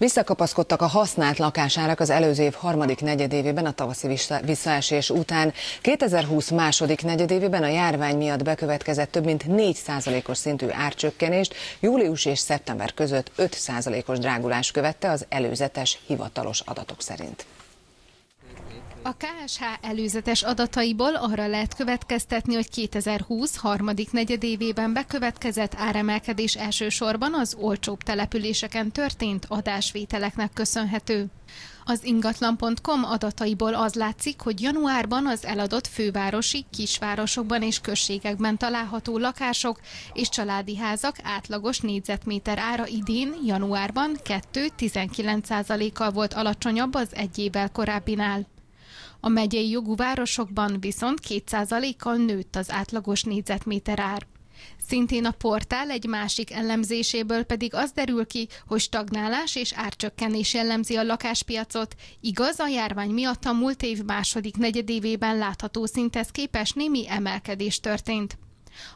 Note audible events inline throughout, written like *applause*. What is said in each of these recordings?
Visszakapaszkodtak a használt lakásárak az előző év harmadik negyedévében a tavaszi visszaesés után. 2020 második negyedévében a járvány miatt bekövetkezett több mint 4%-os szintű árcsökkenést, július és szeptember között 5%-os drágulás követte az előzetes hivatalos adatok szerint. A KSH előzetes adataiból arra lehet következtetni, hogy 2020 harmadik negyedévében bekövetkezett áremelkedés elsősorban az olcsóbb településeken történt adásvételeknek köszönhető. Az ingatlan.com adataiból az látszik, hogy januárban az eladott fővárosi, kisvárosokban és községekben található lakások és családi házak átlagos négyzetméter ára idén, januárban 2-19%-kal volt alacsonyabb az egy évvel korábbinál. A megyei jogú városokban viszont 2%-kal nőtt az átlagos négyzetméter ár. Szintén a portál egy másik ellenzéséből pedig az derül ki, hogy stagnálás és árcsökkenés jellemzi a lakáspiacot, igaz a járvány miatt a múlt év második negyedévében látható szinthez képes némi emelkedés történt.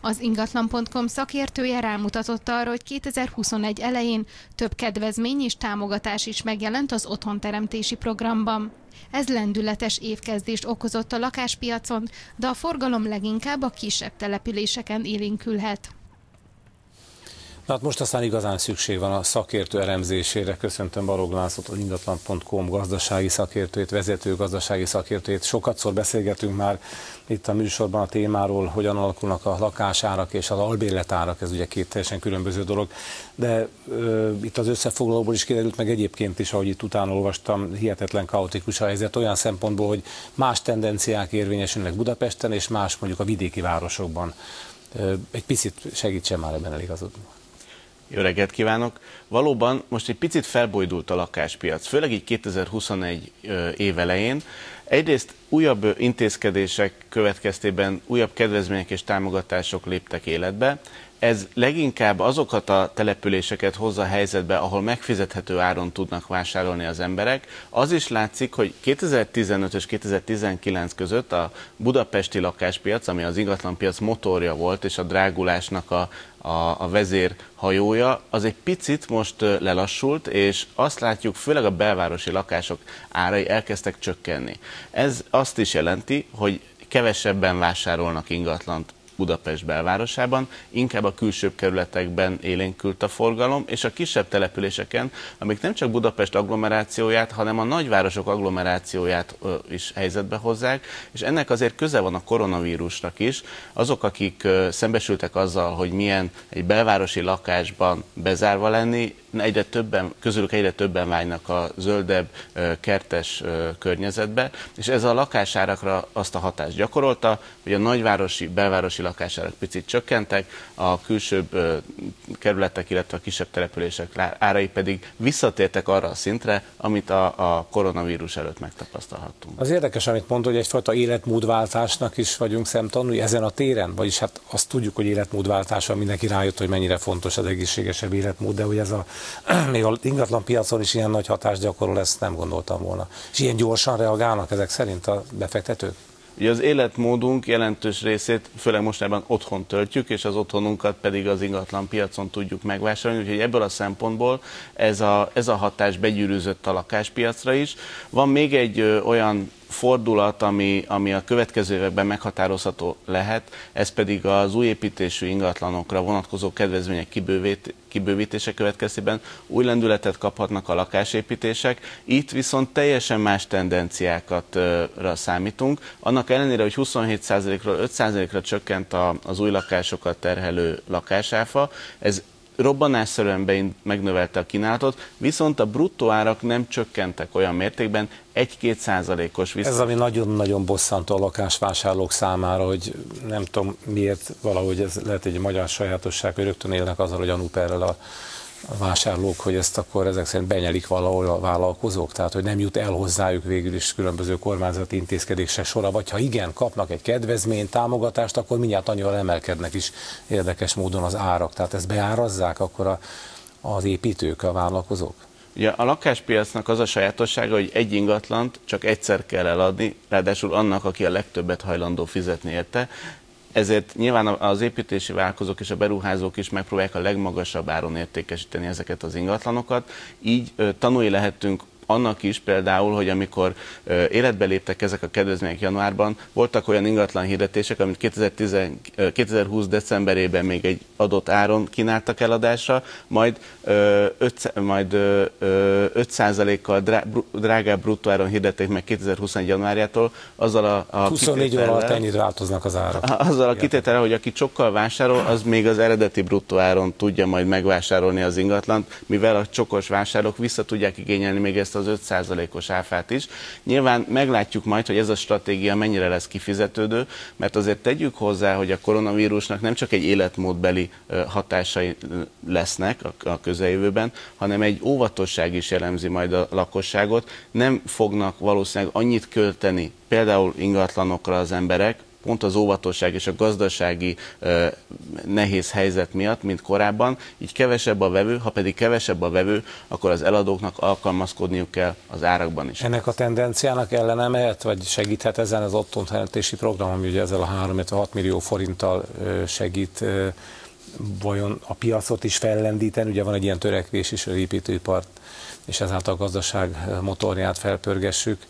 Az ingatlan.com szakértője rámutatott arra, hogy 2021 elején több kedvezmény és támogatás is megjelent az otthonteremtési programban. Ez lendületes évkezdést okozott a lakáspiacon, de a forgalom leginkább a kisebb településeken élénkülhet. Na hát most aztán igazán szükség van a szakértő elemzésére. Köszöntöm Balog Lászlót, az ingatlan.com gazdasági szakértőjét, vezető gazdasági szakértőjét. Sokatszor beszélgetünk már itt a műsorban a témáról, hogyan alakulnak a lakásárak és az albérletárak, ez ugye két teljesen különböző dolog. De ö, itt az összefoglalóból is kiderült meg egyébként is, ahogy itt utána olvastam, hihetetlen kaotikus a helyzet olyan szempontból, hogy más tendenciák érvényesülnek Budapesten, és más mondjuk a vidéki városokban. Egy picit segítsen már ebben eligazodni. Jó reggelt kívánok! Valóban most egy picit felbojdult a lakáspiac, főleg így 2021 év elején. Egyrészt újabb intézkedések következtében újabb kedvezmények és támogatások léptek életbe. Ez leginkább azokat a településeket hozza helyzetbe, ahol megfizethető áron tudnak vásárolni az emberek. Az is látszik, hogy 2015 és 2019 között a budapesti lakáspiac, ami az ingatlanpiac motorja volt, és a drágulásnak a, a, a vezér hajója, az egy picit most lelassult, és azt látjuk, főleg a belvárosi lakások árai elkezdtek csökkenni. Ez azt is jelenti, hogy kevesebben vásárolnak ingatlant Budapest belvárosában, inkább a külsőbb kerületekben élénkült a forgalom, és a kisebb településeken, amik nem csak Budapest agglomerációját, hanem a nagyvárosok agglomerációját is helyzetbe hozzák, és ennek azért köze van a koronavírusnak is. Azok, akik szembesültek azzal, hogy milyen egy belvárosi lakásban bezárva lenni, egyre többen, közülük egyre többen vágynak a zöldebb, kertes környezetbe, és ez a lakásárakra azt a hatást gyakorolta, hogy a nagyvárosi, belvárosi lakásárak picit csökkentek, a külsőbb kerületek, illetve a kisebb települések árai pedig visszatértek arra a szintre, amit a, a koronavírus előtt megtapasztalhattunk. Az érdekes, amit mondta, hogy egyfajta életmódváltásnak is vagyunk szemtanúi ezen a téren, vagyis hát azt tudjuk, hogy életmódváltása mindenki rájött, hogy mennyire fontos az egészségesebb életmód, de hogy ez a *clears throat* még az ingatlan piacon is ilyen nagy hatást gyakorol, ezt nem gondoltam volna. És ilyen gyorsan reagálnak ezek szerint a befektetők? Ugye az életmódunk jelentős részét főleg mostában otthon töltjük, és az otthonunkat pedig az ingatlan piacon tudjuk megvásárolni, úgyhogy ebből a szempontból ez a, ez a hatás begyűrűzött a lakáspiacra is. Van még egy ö, olyan fordulat, ami, ami a következő években meghatározható lehet, ez pedig az új építésű ingatlanokra vonatkozó kedvezmények kibővít, kibővítése következtében új lendületet kaphatnak a lakásépítések. Itt viszont teljesen más tendenciákat számítunk. Annak ellenére, hogy 27%-ról 5%-ra csökkent az új lakásokat terhelő lakásáfa, ez robbanásszerűen beint, megnövelte a kínálatot, viszont a bruttó árak nem csökkentek olyan mértékben, 1-2 százalékos vissza. Ez ami nagyon-nagyon bosszantó a lakásvásárlók számára, hogy nem tudom miért, valahogy ez lehet egy magyar sajátosság, hogy rögtön élnek azzal, hogy Anuperrel a a vásárlók, hogy ezt akkor ezek szerint benyelik valahol a vállalkozók, tehát hogy nem jut el hozzájuk végül is különböző kormányzati intézkedések sora, vagy ha igen, kapnak egy kedvezményt, támogatást, akkor mindjárt annyival emelkednek is érdekes módon az árak. Tehát ezt beárazzák akkor a, az építők, a vállalkozók? Ugye a lakáspiacnak az a sajátossága, hogy egy ingatlant csak egyszer kell eladni, ráadásul annak, aki a legtöbbet hajlandó fizetni érte, ezért nyilván az építési vállalkozók és a beruházók is megpróbálják a legmagasabb áron értékesíteni ezeket az ingatlanokat. Így tanulni lehetünk annak is például, hogy amikor életbe léptek ezek a kedvezmények januárban, voltak olyan ingatlan hirdetések, amit 2010, 2020 decemberében még egy adott áron kínáltak eladásra, majd, 5, majd 5%-kal drágább bruttó áron hirdették meg 2021 januárjától, azzal a, a 24 óra alatt ennyit változnak az árak. Azzal a kitétele, hogy aki sokkal vásárol, az még az eredeti bruttó áron tudja majd megvásárolni az ingatlant, mivel a csokos vásárlók vissza tudják igényelni még ezt az 5%-os áfát is. Nyilván meglátjuk majd, hogy ez a stratégia mennyire lesz kifizetődő, mert azért tegyük hozzá, hogy a koronavírusnak nem csak egy életmódbeli hatásai lesznek a közeljövőben, hanem egy óvatosság is jellemzi majd a lakosságot. Nem fognak valószínűleg annyit költeni például ingatlanokra az emberek, pont az óvatosság és a gazdasági nehéz helyzet miatt, mint korábban, így kevesebb a vevő, ha pedig kevesebb a vevő, akkor az eladóknak alkalmazkodniuk kell az árakban is. Ennek a tendenciának ellene mehet, vagy segíthet ezen az otthonteremtési program, ami ugye ezzel a 3 6 millió forinttal segít vajon a piacot is fellendíteni, ugye van egy ilyen törekvés is, hogy építőipart és ezáltal a gazdaság motorját felpörgessük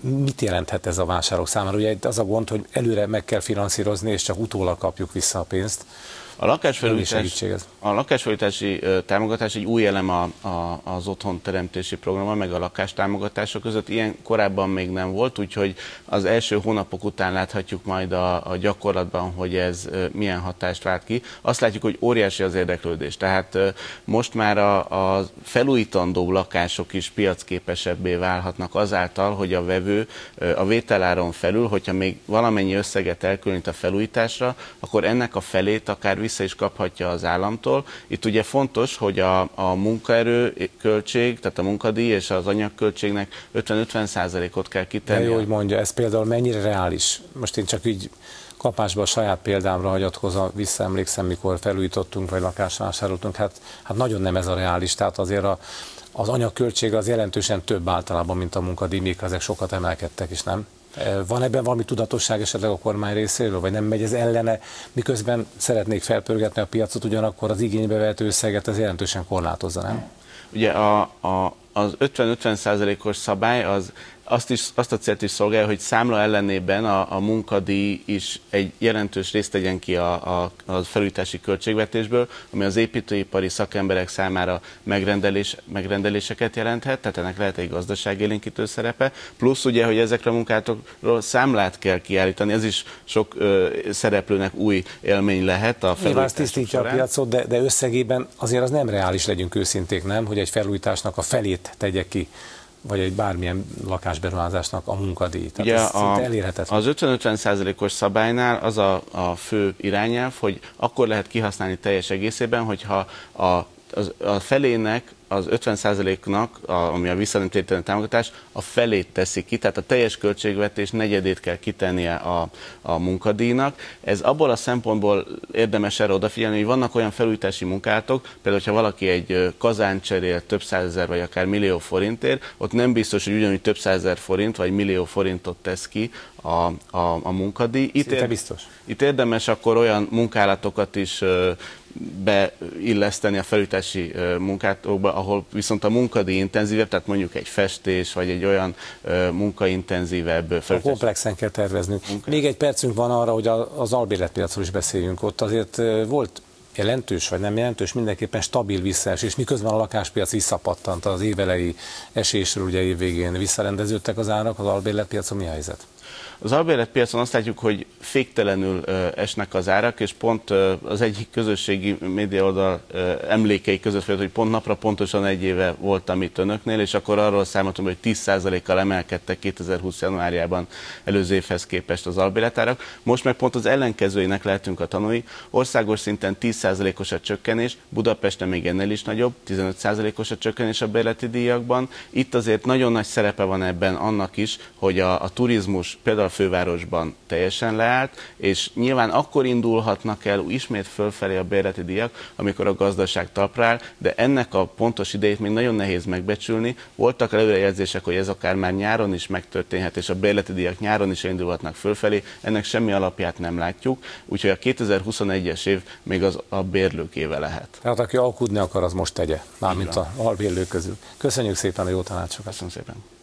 mit jelenthet ez a vásárlók számára? Ugye az a gond, hogy előre meg kell finanszírozni, és csak utólag kapjuk vissza a pénzt. A lakásfelújítás, a lakásfelújítási támogatás egy új elem a, a, az otthon teremtési programa, meg a lakástámogatások között. Ilyen korábban még nem volt, úgyhogy az első hónapok után láthatjuk majd a, a gyakorlatban, hogy ez milyen hatást vált ki. Azt látjuk, hogy óriási az érdeklődés. Tehát most már a, a felújítandó lakások is piacképesebbé válhatnak azáltal, hogy a vevő a vételáron felül, hogyha még valamennyi összeget elkülönít a felújításra, akkor ennek a felét akár vissza is kaphatja az államtól. Itt ugye fontos, hogy a, a munkaerő költség, tehát a munkadíj és az anyagköltségnek 50-50 százalékot kell kitenni. De jó, hogy mondja, ez például mennyire reális? Most én csak így kapásba a saját példámra hagyatkozva visszaemlékszem, mikor felújítottunk, vagy lakást vásároltunk, hát, hát nagyon nem ez a reális, tehát azért a, az anyagköltség az jelentősen több általában, mint a munkadíj, még ezek sokat emelkedtek is, nem? Van ebben valami tudatosság esetleg a kormány részéről, vagy nem megy ez ellene, miközben szeretnék felpörgetni a piacot, ugyanakkor az igénybe vehető összeget ez jelentősen korlátozza, nem? Ugye a, a, az 50-50 százalékos szabály az azt, is, azt a célt is szolgálja, hogy számla ellenében a, a munkadíj is egy jelentős részt tegyen ki a, a, a felújítási költségvetésből, ami az építőipari szakemberek számára megrendelés, megrendeléseket jelenthet, tehát ennek lehet egy gazdaságélénkítő szerepe, plusz ugye, hogy ezekre a munkátokról számlát kell kiállítani, ez is sok ö, szereplőnek új élmény lehet a felújítás tisztítja során. a piacot, de, de összegében azért az nem reális, legyünk őszinték, nem, hogy egy felújításnak a felét tegye ki vagy egy bármilyen lakásberuházásnak a munkadíj. Tehát Ugye ez a, elérhetetlen. Az 50-50 százalékos szabálynál az a, a fő irányelv, hogy akkor lehet kihasználni teljes egészében, hogyha a az, a felének az 50%-nak, ami a visszanemtéríteni támogatás, a felét teszi ki, tehát a teljes költségvetés negyedét kell kitennie a, a munkadíjnak. Ez abból a szempontból érdemes erre odafigyelni, hogy vannak olyan felújítási munkátok, például, ha valaki egy kazán cserél több százezer vagy akár millió forintért, ott nem biztos, hogy ugyanúgy több százezer forint vagy millió forintot tesz ki a, a, a munkadíj. Itt, ér, biztos. itt érdemes akkor olyan munkálatokat is beilleszteni a felújítási munkátokba, ahol viszont a munkadíj intenzívebb, tehát mondjuk egy festés, vagy egy olyan munkaintenzívebb felújítási... Komplexen kell terveznünk. Munka. Még egy percünk van arra, hogy az albérletpiacról is beszéljünk. Ott azért volt jelentős vagy nem jelentős, mindenképpen stabil visszaesés, miközben a lakáspiac visszapattant az évelei esésről, ugye évvégén visszarendeződtek az árak, az albérletpiacon mi a helyzet? Az albérletpiacon azt látjuk, hogy féktelenül esnek az árak, és pont az egyik közösségi média oldal emlékei között volt, hogy pont napra pontosan egy éve voltam itt önöknél, és akkor arról számoltam, hogy 10%-kal emelkedtek 2020. januárjában előző évhez képest az albérletárak. Most meg pont az ellenkezőinek lehetünk a tanulni. Országos szinten 10%-os a csökkenés, Budapesten még ennél is nagyobb, 15%-os a csökkenés a bérleti díjakban. Itt azért nagyon nagy szerepe van ebben annak is, hogy a, a turizmus például a fővárosban teljesen leállt, és nyilván akkor indulhatnak el ismét fölfelé a bérleti díjak, amikor a gazdaság taprál, de ennek a pontos idejét még nagyon nehéz megbecsülni. Voltak előrejelzések, hogy ez akár már nyáron is megtörténhet, és a bérleti díjak nyáron is indulhatnak fölfelé. Ennek semmi alapját nem látjuk, úgyhogy a 2021-es év még az a bérlők éve lehet. Tehát aki alkudni akar, az most tegye, mármint a albérlők közül. Köszönjük szépen a jó tanácsokat. Köszönöm szépen.